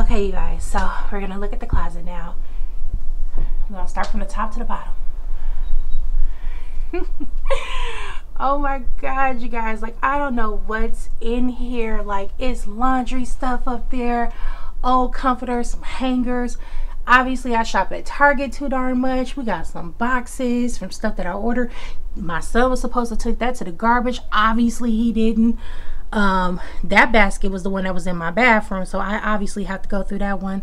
Okay, you guys, so we're gonna look at the closet now. We're gonna start from the top to the bottom. oh my god, you guys, like I don't know what's in here. Like it's laundry stuff up there, old comforters, some hangers. Obviously, I shop at Target too darn much. We got some boxes from stuff that I ordered. My son was supposed to take that to the garbage. Obviously, he didn't um that basket was the one that was in my bathroom so i obviously have to go through that one.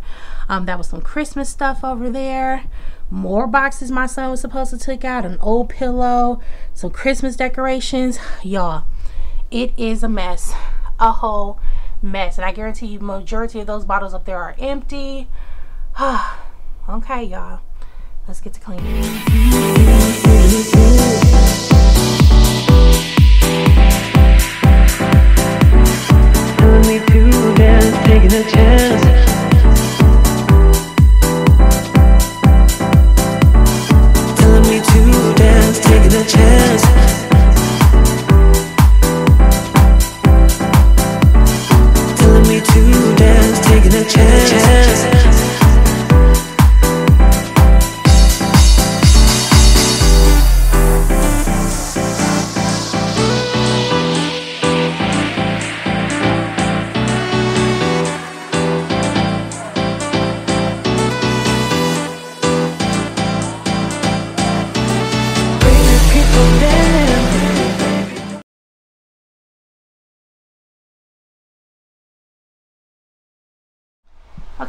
Um that was some christmas stuff over there. More boxes my son was supposed to take out an old pillow some christmas decorations. Y'all it is a mess. A whole mess and i guarantee you majority of those bottles up there are empty. Okay y'all. Let's get to cleaning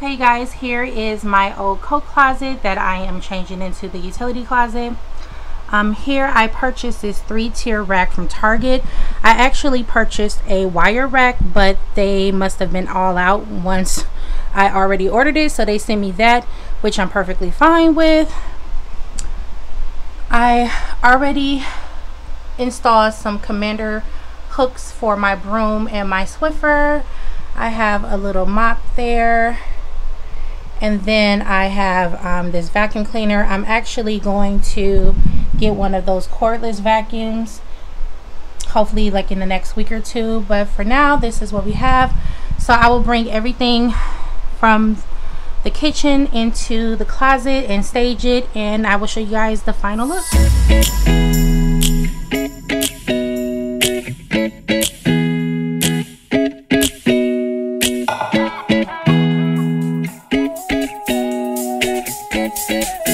Okay guys, here is my old coat closet that I am changing into the utility closet. Um, here I purchased this three-tier rack from Target. I actually purchased a wire rack, but they must have been all out once I already ordered it. So they sent me that, which I'm perfectly fine with. I already installed some Commander hooks for my broom and my Swiffer. I have a little mop there and then I have um, this vacuum cleaner. I'm actually going to get one of those cordless vacuums hopefully like in the next week or two. But for now this is what we have. So I will bring everything from the kitchen into the closet and stage it and I will show you guys the final look Yeah.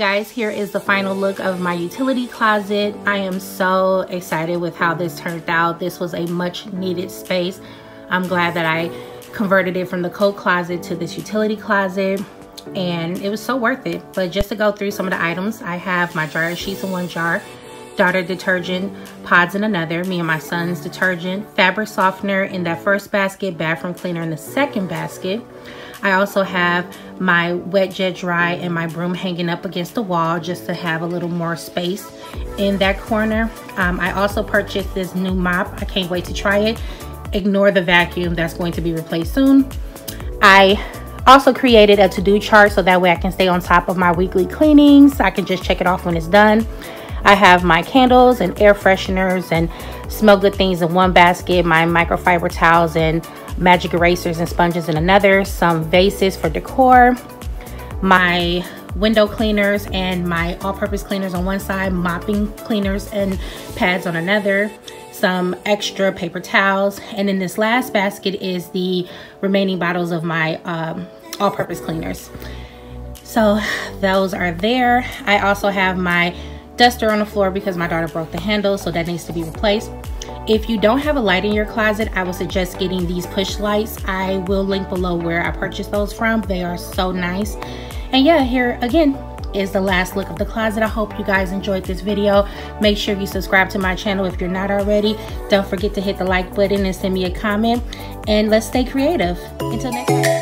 Guys here is the final look of my utility closet. I am so excited with how this turned out. This was a much needed space. I'm glad that i converted it from the coat closet to this utility closet and it was so worth it. But just to go through some of the items i have my dryer sheets in one jar daughter detergent pods in another me and my son's detergent fabric softener in that first basket bathroom cleaner in the second basket I also have my WetJet dry and my broom hanging up against the wall just to have a little more space in that corner. Um, I also purchased this new mop. I can't wait to try it. Ignore the vacuum that's going to be replaced soon. I also created a to-do chart so that way I can stay on top of my weekly cleanings. I can just check it off when it's done. I have my candles and air fresheners and smell good things in one basket, my microfiber towels and magic erasers and sponges in another, some vases for decor, my window cleaners and my all-purpose cleaners on one side, mopping cleaners and pads on another, some extra paper towels, and in this last basket is the remaining bottles of my um, all-purpose cleaners. So those are there. I also have my duster on the floor because my daughter broke the handle, so that needs to be replaced. If you don't have a light in your closet, I would suggest getting these push lights. I will link below where I purchased those from. They are so nice. And yeah, here again is the last look of the closet. I hope you guys enjoyed this video. Make sure you subscribe to my channel if you're not already. Don't forget to hit the like button and send me a comment. And let's stay creative. Until next time.